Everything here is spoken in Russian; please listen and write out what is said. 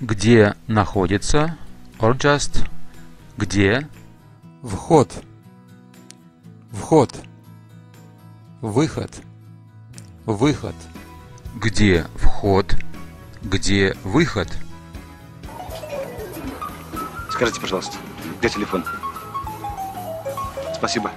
Где находится or just где Вход. Вход. Выход. Выход. где вход, где выход. Скажите, пожалуйста, где телефон? Спасибо.